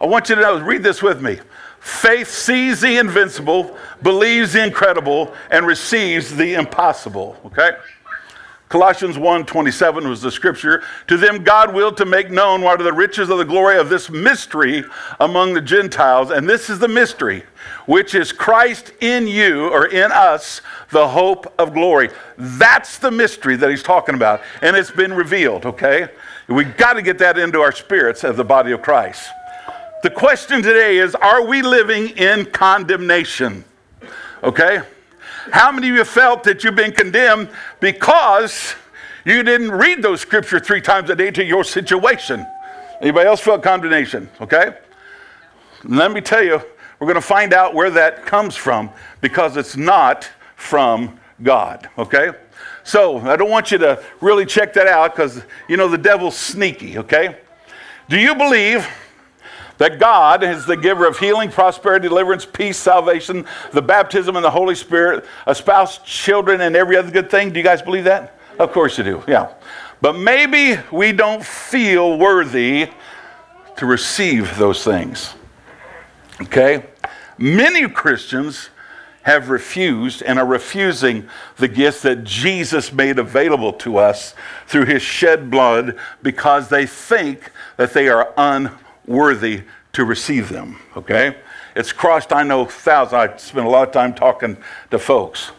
I want you to know, read this with me. Faith sees the invincible, believes the incredible, and receives the impossible. Okay? Colossians 1:27 was the scripture. To them God willed to make known what are the riches of the glory of this mystery among the Gentiles. And this is the mystery, which is Christ in you or in us, the hope of glory. That's the mystery that he's talking about. And it's been revealed, okay? We've got to get that into our spirits as the body of Christ. The question today is are we living in condemnation? Okay? How many of you felt that you've been condemned because you didn't read those scripture three times a day to your situation? Anybody else felt condemnation? Okay? Let me tell you, we're going to find out where that comes from because it's not from God. Okay? So I don't want you to really check that out because, you know, the devil's sneaky. Okay? Do you believe that God is the giver of healing, prosperity, deliverance, peace, salvation, the baptism in the Holy Spirit, a spouse, children, and every other good thing. Do you guys believe that? Of course you do, yeah. But maybe we don't feel worthy to receive those things. Okay? Many Christians have refused and are refusing the gifts that Jesus made available to us through his shed blood because they think that they are unworthy worthy to receive them, okay? It's crossed, I know, thousands. I spent a lot of time talking to folks.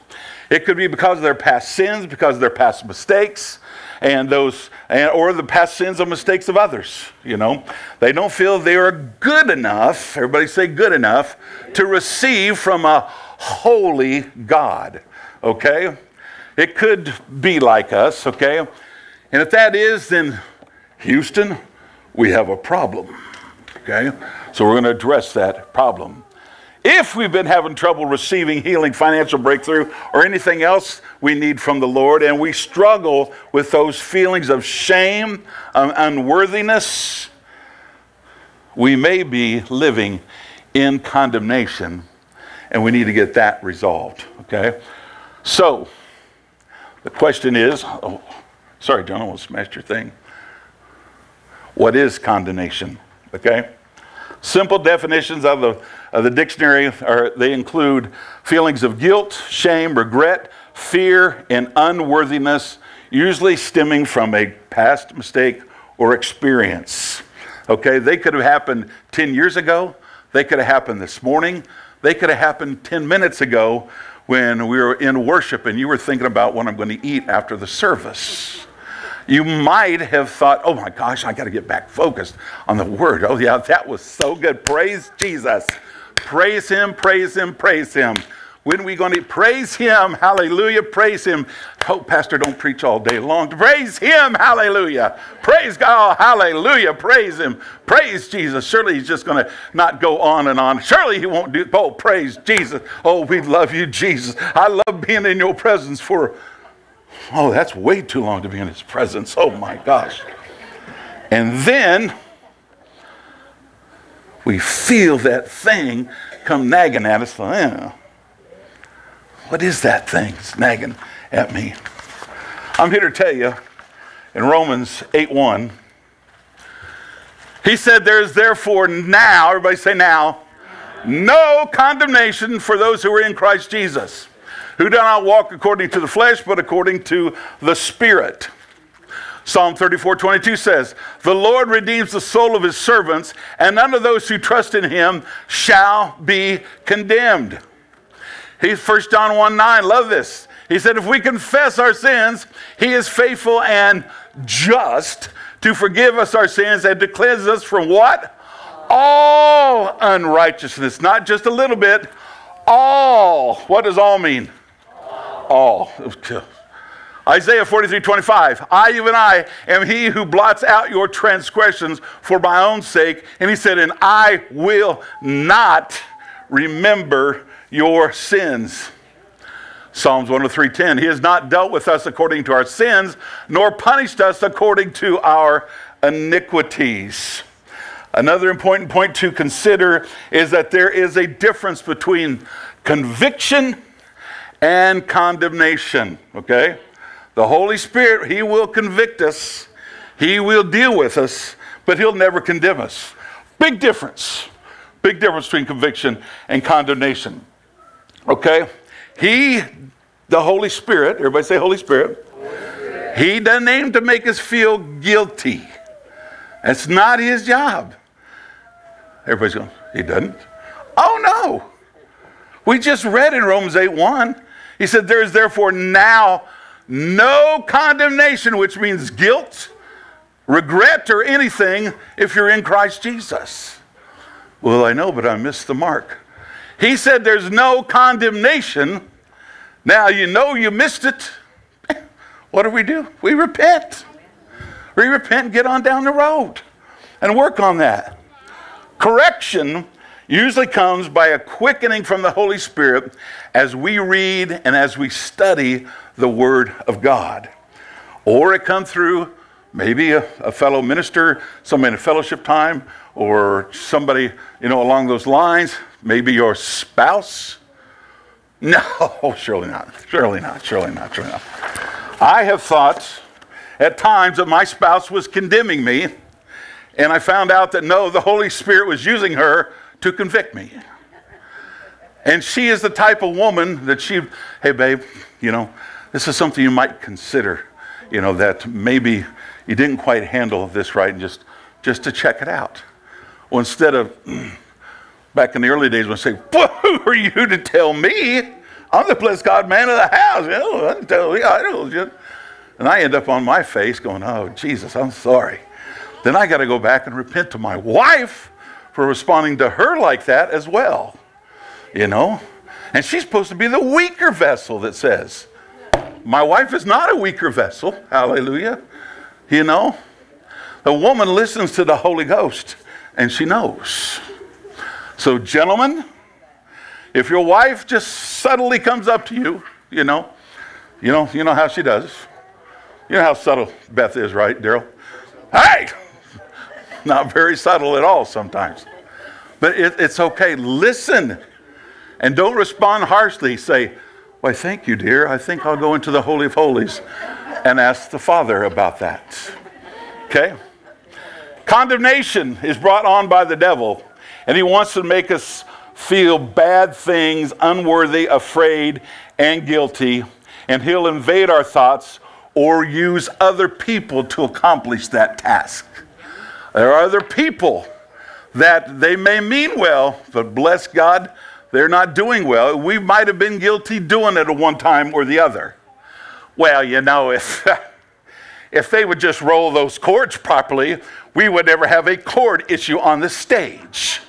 It could be because of their past sins, because of their past mistakes, and those, and, or the past sins or mistakes of others. You know, they don't feel they are good enough. Everybody say good enough to receive from a holy God. Okay, it could be like us. Okay, and if that is, then Houston, we have a problem. Okay? So we're going to address that problem. If we've been having trouble receiving healing, financial breakthrough, or anything else we need from the Lord, and we struggle with those feelings of shame, um, unworthiness, we may be living in condemnation, and we need to get that resolved. Okay? So, the question is oh, sorry, John, I almost smashed your thing. What is condemnation? Okay? Simple definitions of the, of the dictionary are they include feelings of guilt, shame, regret, fear, and unworthiness, usually stemming from a past mistake or experience. Okay, they could have happened 10 years ago, they could have happened this morning, they could have happened 10 minutes ago when we were in worship and you were thinking about what I'm going to eat after the service you might have thought, oh my gosh, I got to get back focused on the word. Oh, yeah, that was so good. Praise Jesus. Praise Him, praise Him, praise Him. When are we going to praise Him? Hallelujah, praise Him. Oh, Pastor, don't preach all day long. Praise Him, hallelujah. Praise God, hallelujah, praise Him. Praise Jesus. Surely He's just going to not go on and on. Surely He won't do, oh, praise Jesus. Oh, we love you, Jesus. I love being in your presence for Oh, that's way too long to be in his presence. Oh my gosh. And then we feel that thing come nagging at us. Yeah. Eh, what is that thing that's nagging at me? I'm here to tell you in Romans 8 1, he said, There is therefore now, everybody say now, no condemnation for those who are in Christ Jesus who do not walk according to the flesh, but according to the Spirit. Psalm 34 22 says, The Lord redeems the soul of his servants, and none of those who trust in him shall be condemned. He's 1 John 1 9, love this. He said, If we confess our sins, he is faithful and just to forgive us our sins and to cleanse us from what? All unrighteousness. Not just a little bit, all. What does all mean? All. Isaiah 43 25. I, even I, am he who blots out your transgressions for my own sake. And he said, And I will not remember your sins. Psalms 103:10. He has not dealt with us according to our sins, nor punished us according to our iniquities. Another important point to consider is that there is a difference between conviction and condemnation. Okay? The Holy Spirit, He will convict us, He will deal with us, but He'll never condemn us. Big difference. Big difference between conviction and condemnation. Okay? He, the Holy Spirit, everybody say Holy Spirit. He doesn't aim to make us feel guilty. That's not his job. Everybody's going, he doesn't? Oh no. We just read in Romans 8 1. He said, There is therefore now no condemnation, which means guilt, regret, or anything if you're in Christ Jesus. Well, I know, but I missed the mark. He said there's no condemnation. Now you know you missed it. What do we do? We repent. We repent and get on down the road and work on that. Correction usually comes by a quickening from the Holy Spirit as we read and as we study the Word of God. Or it comes through maybe a, a, fellow minister, somebody in a fellowship time, or somebody, you know, along those lines, maybe your spouse. No, surely not. Surely not. Surely not. Surely not. I have thought at times that my spouse was condemning me, and I found out that no, the Holy Spirit was using her to convict me. And she is the type of woman that she, hey, babe, you know, this is something you might consider, you know, that maybe you didn't quite handle this right and just, just to check it out. Well, instead of back in the early days when I say, who are you to tell me? I'm the blessed God man of the house. You know, I tell you, I know. And I end up on my face going, oh, Jesus, I'm sorry. Then I got to go back and repent to my wife for responding to her like that as well. You know? And she's supposed to be the weaker vessel that says, My wife is not a weaker vessel. Hallelujah. You know? The woman listens to the Holy Ghost and she knows. So, gentlemen, if your wife just subtly comes up to you, you know, you know, you know how she does. You know how subtle Beth is, right, Daryl? Hey! Not very subtle at all sometimes. But it, it's okay. Listen and don't respond harshly. Say, Why, thank you, dear. I think I'll go into the Holy of Holies and ask the Father about that. Okay? Condemnation is brought on by the devil, and he wants to make us feel bad things, unworthy, afraid, and guilty, and he'll invade our thoughts or use other people to accomplish that task. There are other people that they may mean well, but bless God, they're not doing well. We might have been guilty doing it at one time or the other. Well, you know, if, if they would just roll those cords properly, we would never have a cord issue on the stage.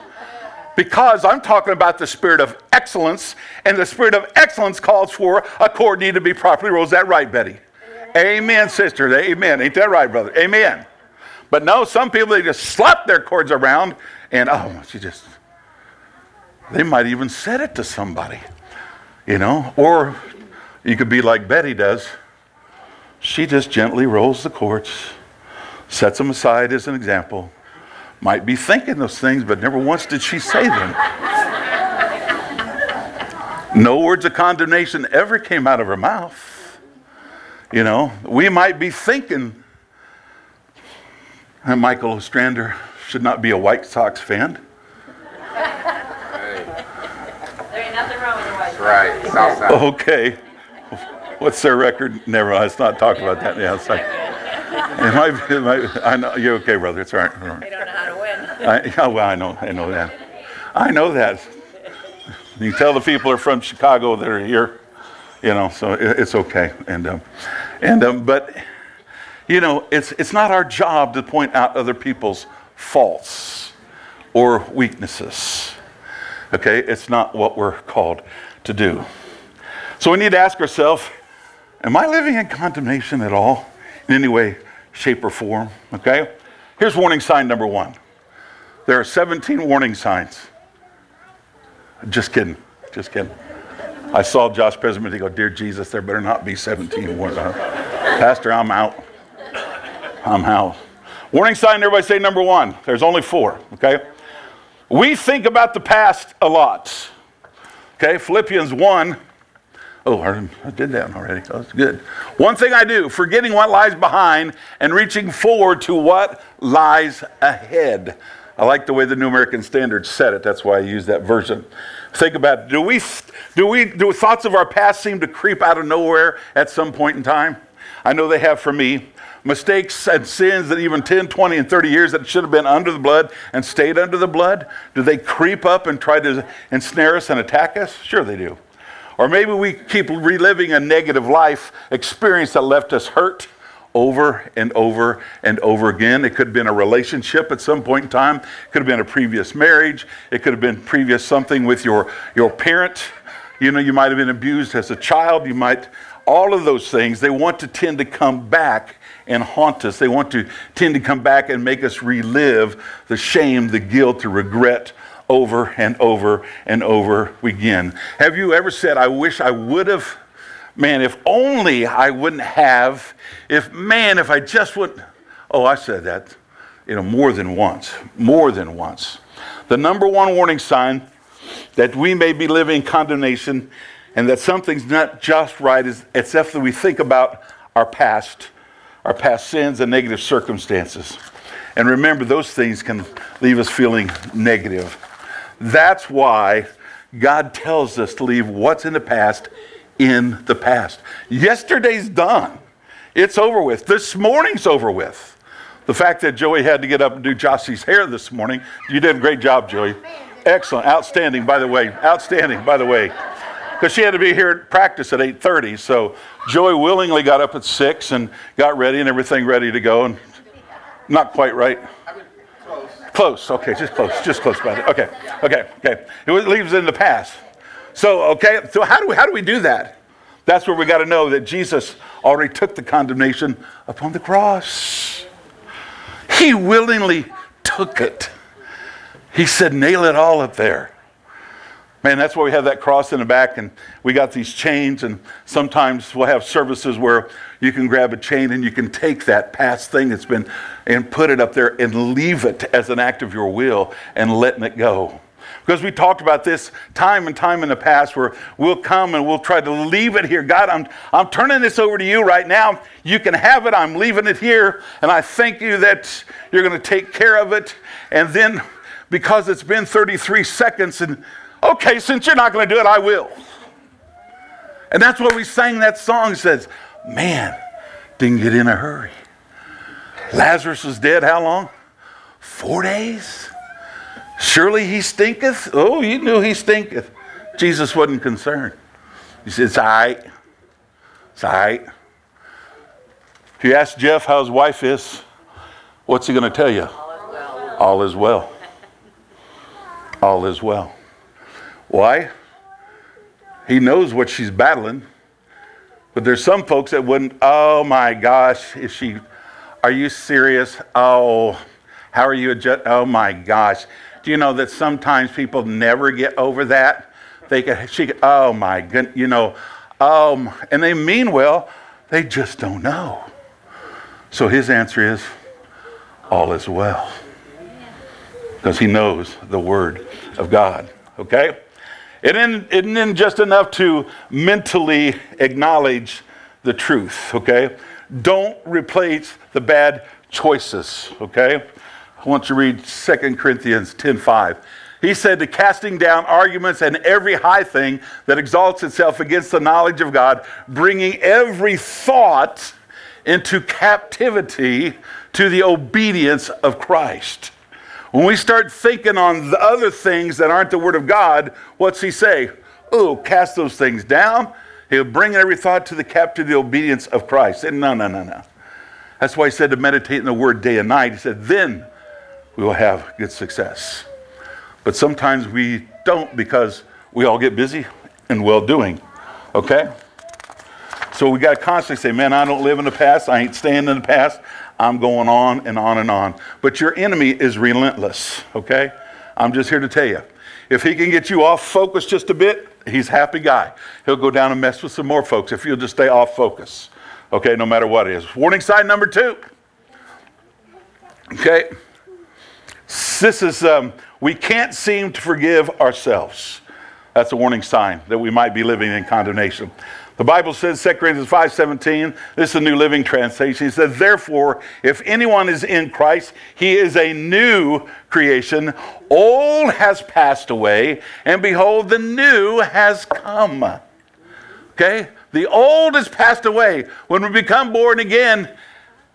Because I'm talking about the spirit of excellence, and the spirit of excellence calls for a cord need to be properly rolled. Is that right, Betty? Amen, Amen sister. Amen. Ain't that right, brother? Amen. But no, some people, they just slap their cords around and, oh, she just, they might even said it to somebody, you know? Or you could be like Betty does. She just gently rolls the cords, sets them aside as an example. Might be thinking those things, but never once did she say them. no words of condemnation ever came out of her mouth. You know, we might be thinking and Michael Ostrander should not be a White Sox fan. There ain't nothing wrong with the White Sox. Right, South Side. Okay. What's their record? Never mind. Let's not talk about that. Yeah, it's like, it might, it might, I know, you're okay, brother. It's all right. They don't know how to win. I, yeah, well, I know, I know that. I know that. You tell the people are from Chicago that are here, you know, so it, it's okay. And, um, and, um, but you know, it's, it's not our job to point out other people's faults or weaknesses. Okay? It's not what we're called to do. So we need to ask ourselves Am I living in condemnation at all in any way, shape, or form? Okay? Here's warning sign number one there are 17 warning signs. Just kidding. Just kidding. I saw Josh Presbyterian go, Dear Jesus, there better not be 17 warnings. Pastor, I'm out. I'm out. Warning sign, everybody say number one. There's only four, okay? We think about the past a lot. Okay, Philippians 1. Oh, I did that already. That's good. One thing I do, forgetting what lies behind and reaching forward to what lies ahead. I like the way the New American Standard said it. That's why I use that version. Think about it. do we do we do thoughts of our past seem to creep out of nowhere at some point in time? I know they have for me. Mistakes and sins that even 10, 20, and 30 years that should have been under the blood and stayed under the blood, do they creep up and try to ensnare us and attack us? Sure, they do. Or maybe we keep reliving a negative life experience that left us hurt over and over and over again. It could have been a relationship at some point in time. It could have been a previous marriage. It could have been previous something with your, your parent. You know, you might have been abused as a child. You might, all of those things, they want to tend to come back and haunt us. They want to tend to come back and make us relive the shame, the guilt, the regret over and over and over again. Have you ever said, I wish I would have? Man, if only I wouldn't have. If, man, if I just would. Oh, I said that, you know, more than once. More than once. The number one warning sign that we may be living condemnation and that something's not just right is it's if we think about our past, our past sins and negative circumstances. And remember, those things can leave us feeling negative. That's why God tells us to leave what's in the past in the past. Yesterday's done. It's over with. This morning's over with. The fact that Joey had to get up and do Jossie's hair this morning, you did a great job, Joey. Excellent, outstanding, by the way. Outstanding, by the way. Because she had to be here at practice at 8.30, so Joey willingly got up at 6 and got ready and everything ready to go. And not quite right. Close. Okay, just close. Just close by it. Okay. Okay. Okay. It leaves in the past. So, okay, so how do we, how do, we do that? That's where we got to know that Jesus already took the condemnation upon the cross. He willingly took it. He said, nail it all up there. Man, that's why we have that cross in the back, and we got these chains, and sometimes we'll have services where you can grab a chain and you can take that past thing that's been and put it up there and leave it as an act of your will and letting it go. Because we talked about this time and time in the past where we'll come and we'll try to leave it here. God, I'm, I'm turning this over to you right now. You can have it. I'm leaving it here. And I thank you that you're going to take care of it. And then because it's been 33 seconds, and okay, since you're not going to do it, I will. And that's what we sang that song it says, man, didn't get in a hurry. Lazarus was dead how long? Four days? Surely he stinketh? Oh, you knew he stinketh. Jesus wasn't concerned. He said, It's all right. It's all right. If you ask Jeff how his wife is, what's he going to tell you? All is well. All is well. All is well. Why? He knows what she's battling. But there's some folks that wouldn't, oh my gosh, is she, are you serious? Oh, how are you adjust? Oh my gosh. Do you know that sometimes people never get over that? They get, she, oh my goodness, you know, um, and they mean well, they just don't know. So his answer is, all is well. Because he knows the word of God. Okay? It isn't, just enough to mentally acknowledge the truth, okay? Don't replace the bad choices, okay? I want you to read 2 Corinthians 10:5. He said to casting down arguments and every high thing that exalts itself against the knowledge of God, bringing every thought into captivity to the obedience of Christ. When we start thinking on the other things that aren't the Word of God, what's He say? Oh, cast those things down. He'll bring every thought to the captivity, the obedience of Christ. And no, no, no, no. That's why He said to meditate in the Word day and night. He said, then we will have good success. But sometimes we don't because we all get busy and well doing. Okay? So we got to constantly say, man, I don't live in the past. I ain't staying in the past. I'm going on and on and on. But your enemy is relentless. Okay? I'm just here to tell you. If he can get you off focus just a bit, he's a happy guy. He'll go down and mess with some more folks if you'll just stay off focus. Okay, no matter what it is. Warning sign number two. Okay? This is, um, we can't seem to forgive ourselves. That's a warning sign that we might be living in condemnation. The Bible says, 2 Corinthians 5.17, this is the New Living Translation. He says, Therefore, if anyone is in Christ, he is a new creation. Old has passed away, and behold, the new has come. Okay? The old has passed away. When we become born again,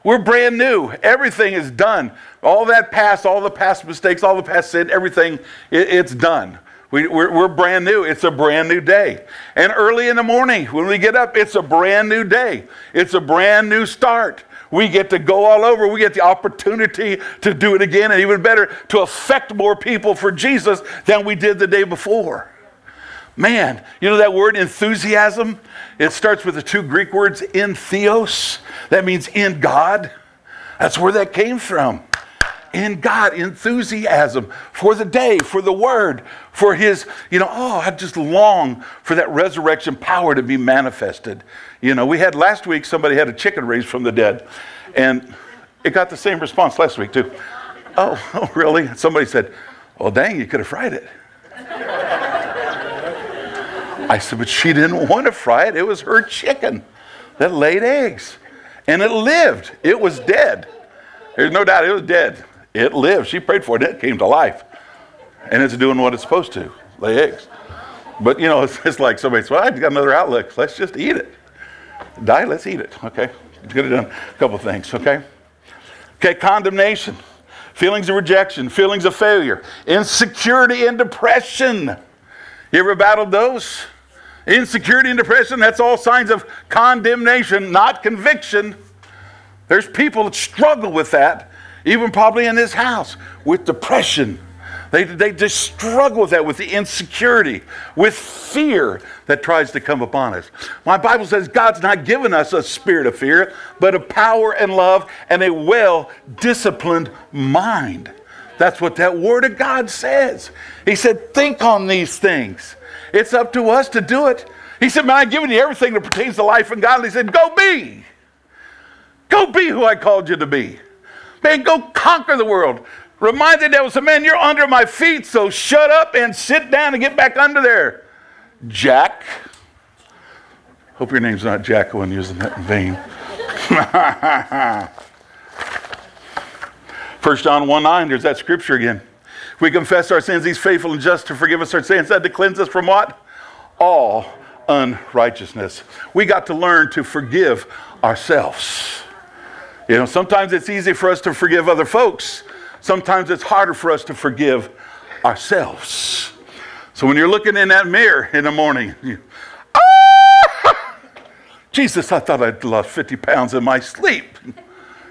we're brand new. Everything is done. All that past, all the past mistakes, all the past sin, everything, it, it's done. We, we're, we're brand new. It's a brand new day. And early in the morning, when we get up, it's a brand new day. It's a brand new start. We get to go all over. We get the opportunity to do it again, and even better, to affect more people for Jesus than we did the day before. Man, you know that word enthusiasm? It starts with the two Greek words in theos. That means in God. That's where that came from in God, enthusiasm for the day, for the word, for his, you know, oh, I just long for that resurrection power to be manifested. You know, we had last week somebody had a chicken raised from the dead, and it got the same response last week, too. Oh, oh really? Somebody said, well, dang, you could have fried it. I said, but she didn't want to fry it. It was her chicken that laid eggs. And it lived. It was dead. There's no doubt it was dead. It lived. She prayed for it. It came to life. And it's doing what it's supposed to lay eggs. But, you know, it's, it's like somebody says, well, I've got another outlook. Let's just eat it. Die, let's eat it. Okay? Could have done a couple things. Okay? Okay, condemnation, feelings of rejection, feelings of failure, insecurity and depression. You ever battled those? Insecurity and depression, that's all signs of condemnation, not conviction. There's people that struggle with that even probably in this house, with depression. They, they just struggle with that, with the insecurity, with fear that tries to come upon us. My Bible says God's not given us a spirit of fear, but a power and love and a well disciplined mind. That's what that Word of God says. He said, Think on these things. It's up to us to do it. He said, Man, I've given you everything that pertains to life and God. He said, Go be. Go be who I called you to be. Man, go conquer the world. Remind the devil, say, man, you're under my feet, so shut up and sit down and get back under there. Jack. Hope your name's not Jacqueline using that in vain. 1 John 1 9, there's that scripture again. We confess our sins, he's faithful and just to forgive us our sins and to cleanse us from what? All unrighteousness. We got to learn to forgive ourselves. You know, sometimes it's easy for us to forgive other folks. Sometimes it's harder for us to forgive ourselves. So when you're looking in that mirror in the morning, you, ah! Jesus, I thought I'd lost 50 pounds in my sleep.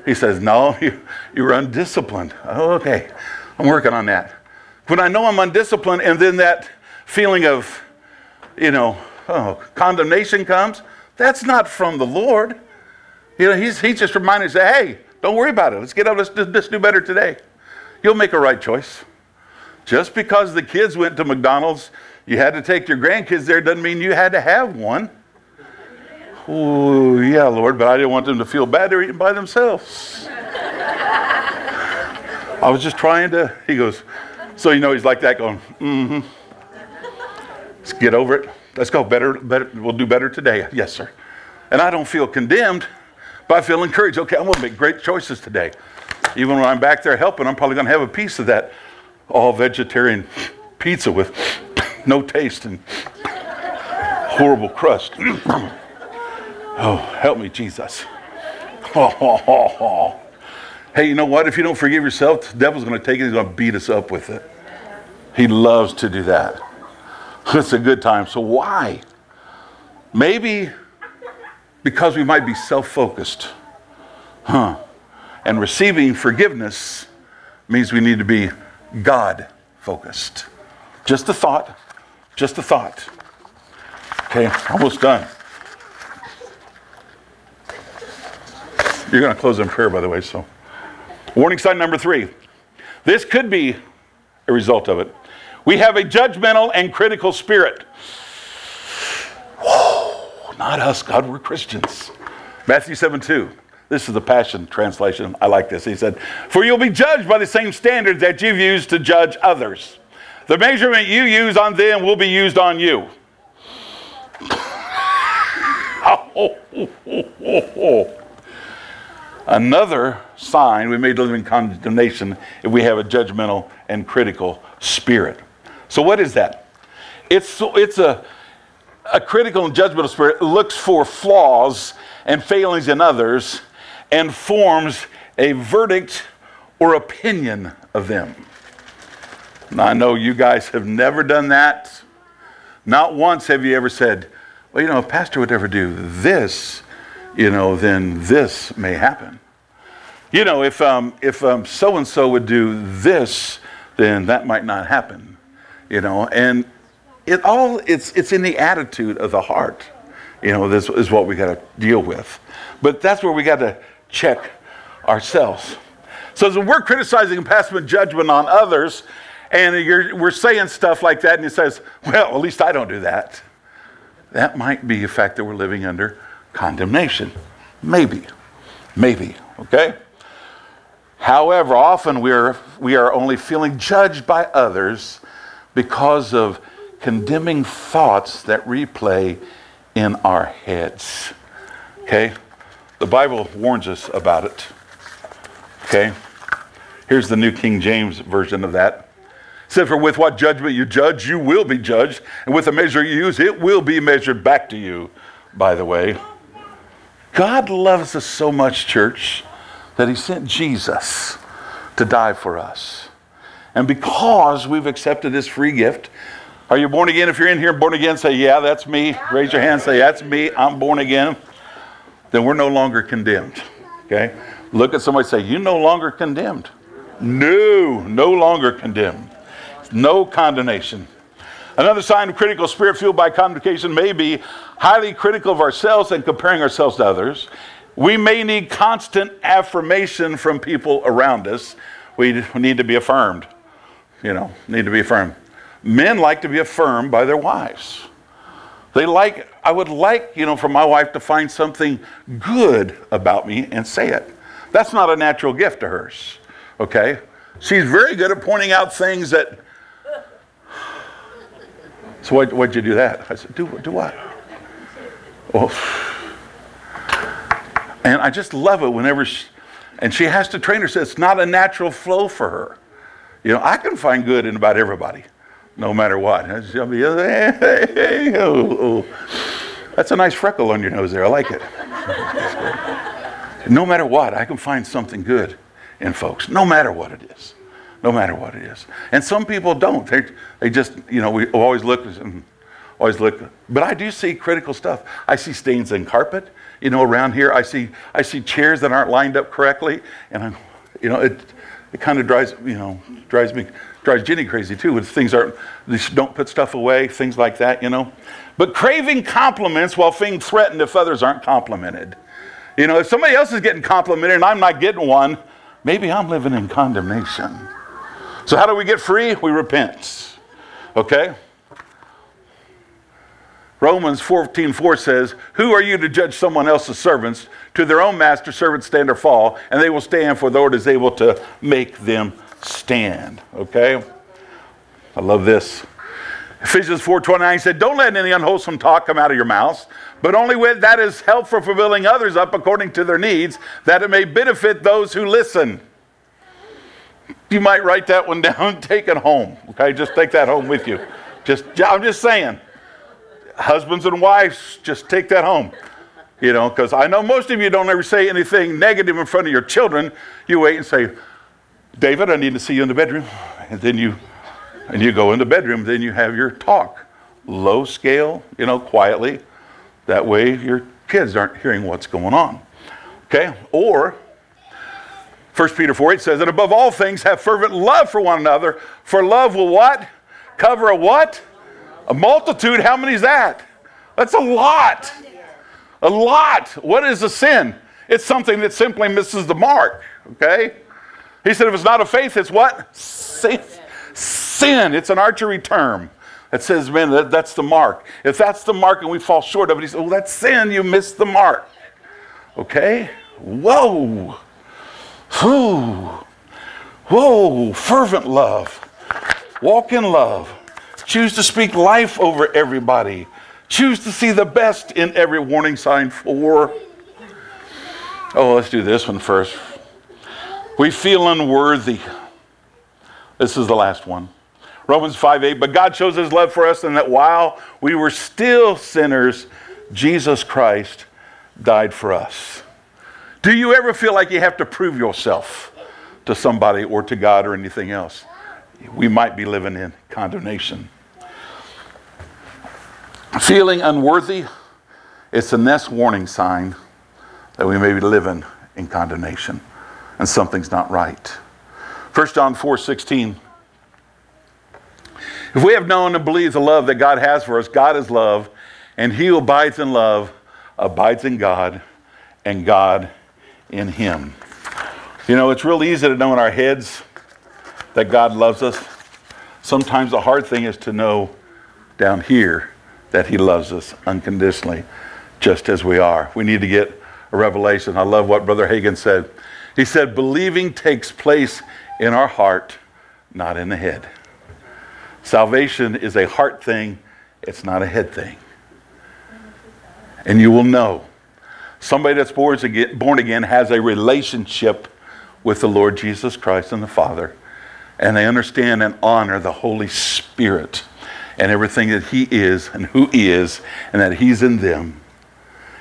He says, No, you, you were undisciplined. Oh, okay, I'm working on that. When I know I'm undisciplined and then that feeling of, you know, oh, condemnation comes, that's not from the Lord. You know, he's, he's just reminding us, hey, don't worry about it. Let's get up. Let's, let's do better today. You'll make a right choice. Just because the kids went to McDonald's, you had to take your grandkids there doesn't mean you had to have one. Oh, yeah, Lord, but I didn't want them to feel bad. They're eating by themselves. I was just trying to, he goes, so you know, he's like that going, mm hmm. Let's get over it. Let's go better, better. We'll do better today. Yes, sir. And I don't feel condemned but I feel encouraged. Okay, I'm going to make great choices today. Even when I'm back there helping, I'm probably going to have a piece of that all vegetarian pizza with no taste and horrible crust. oh, help me, Jesus. Hey, you know what? If you don't forgive yourself, the devil's going to take it. He's going to beat us up with it. He loves to do that. It's a good time. So why? Maybe because we might be self focused. Huh. And receiving forgiveness means we need to be God focused. Just a thought. Just a thought. Okay, almost done. You're going to close in prayer, by the way, so. Warning sign number three. This could be a result of it. We have a judgmental and critical spirit. Not us, God, we're Christians. Matthew 7 2. This is the Passion translation. I like this. He said, For you'll be judged by the same standards that you've used to judge others. The measurement you use on them will be used on you. Another sign we may live in condemnation if we have a judgmental and critical spirit. So, what is that? It's, it's a, a critical and judgmental spirit looks for flaws and failings in others and forms a verdict or opinion of them. Now, I know you guys have never done that. Not once have you ever said, well, you know, if Pastor would ever do this, you know, then this may happen. You know, if um, if um, so and so would do this, then that might not happen. You know, and it all it's it's in the attitude of the heart. You know, this is what we got to deal with. But that's where we got to check ourselves. So as we're criticizing and passing judgment on others, and we're saying stuff like that, and he says, "Well, at least I don't do that." That might be a fact that we're living under condemnation. Maybe, maybe. Okay. However, often we are we are only feeling judged by others because of condemning thoughts that replay in our heads. Okay? The Bible warns us about it. Okay? Here's the New King James version of that. It said, For with what judgment you judge, you will be judged, and with the measure you use, it will be measured back to you, by the way. God loves us so much, church, that He sent Jesus to die for us. And because we've accepted this free gift, are you born again? If you're in here born again, say, Yeah, that's me. Raise your hand, say, That's me. I'm born again. Then we're no longer condemned. Okay? Look at somebody say, You're no longer condemned. No, no longer condemned. No condemnation. Another sign of critical spirit fueled by condemnation may be highly critical of ourselves and comparing ourselves to others. We may need constant affirmation from people around us. We need to be affirmed. You know, need to be affirmed. Men like to be affirmed by their wives. They like, I would like, you know, for my wife to find something good about me and say it. That's not a natural gift to hers, okay? She's very good at pointing out things that. So, why, why'd you do that? I said, Do, do what? Well, and I just love it whenever she, and she has to train herself. It's not a natural flow for her. You know, I can find good in about everybody no matter what. Oh, oh. That's a nice freckle on your nose there. I like it. no matter what, I can find something good in folks, no matter what it is. No matter what it is. And some people don't. They, they just, you know, we always look and always look. But I do see critical stuff. I see stains in carpet. You know, around here, I see I see chairs that aren't lined up correctly, and I'm, you know, it it kind of drives you know drives me drives Jenny crazy too. When things aren't, they don't put stuff away, things like that, you know. But craving compliments while feeling threatened if others aren't complimented. You know, if somebody else is getting complimented and I'm not getting one, maybe I'm living in condemnation. So how do we get free? We repent. Okay? Romans 14, 4 says, Who are you to judge someone else's servants? To their own master, servants stand or fall, and they will stand, for the Lord is able to make them stand. Okay? I love this. Ephesians 4:29 said, "Don't let any unwholesome talk come out of your mouths, but only with that is helpful for filling others up according to their needs, that it may benefit those who listen." You might write that one down, take it home. Okay, just take that home with you. Just I'm just saying, husbands and wives, just take that home. You know, because I know most of you don't ever say anything negative in front of your children. You wait and say, David, I need to see you in the bedroom. And then you and you go in the bedroom, then you have your talk. Low scale, you know, quietly. That way your kids aren't hearing what's going on. Okay? Or 1 Peter 4 8 says, that above all things have fervent love for one another, for love will what? Cover a what? A multitude. How many is that? That's a lot. A lot. What is a sin? It's something that simply misses the mark. Okay? He said, if it's not a faith, it's what? Sin. Sin. It's an archery term that says, man, that, that's the mark. If that's the mark and we fall short of it, he said, well, that's sin. You missed the mark. Okay? Whoa. Whew. Whoa. Fervent love. Walk in love. Choose to speak life over everybody. Choose to see the best in every warning sign for. Oh, let's do this one first. We feel unworthy. This is the last one. Romans 5 8. But God shows his love for us, and that while we were still sinners, Jesus Christ died for us. Do you ever feel like you have to prove yourself to somebody or to God or anything else? We might be living in condemnation. Feeling unworthy, it's a next warning sign that we may be living in condemnation and something's not right. 1 John 4 16. If we have known and believed the love that God has for us, God is love, and he who abides in love abides in God, and God in him. You know, it's real easy to know in our heads that God loves us. Sometimes the hard thing is to know down here that he loves us unconditionally, just as we are. We need to get a revelation. I love what Brother Hagin said. He said, Believing takes place in our heart, not in the head. Salvation is a heart thing, it's not a head thing. And you will know. Somebody that's born again has a relationship with the Lord Jesus Christ and the Father, and they understand and honor the Holy Spirit and everything that He is and who He is, and that He's in them,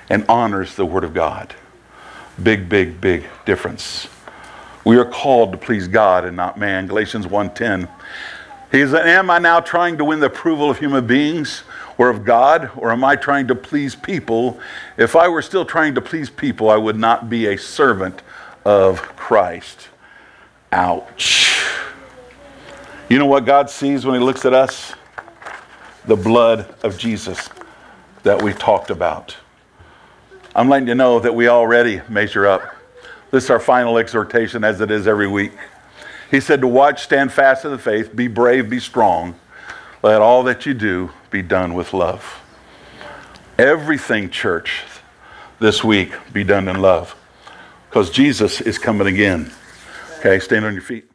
and honors the Word of God. Big, big, big difference. We are called to please God and not man. Galatians 1:10. He says, Am I now trying to win the approval of human beings or of God, or am I trying to please people? If I were still trying to please people, I would not be a servant of Christ. Ouch. You know what God sees when He looks at us? The blood of Jesus that we talked about. I'm letting you know that we already measure up. This is our final exhortation, as it is every week. He said to watch, stand fast in the faith, be brave, be strong. Let all that you do be done with love. Everything, church, this week be done in love because Jesus is coming again. Okay, stand on your feet.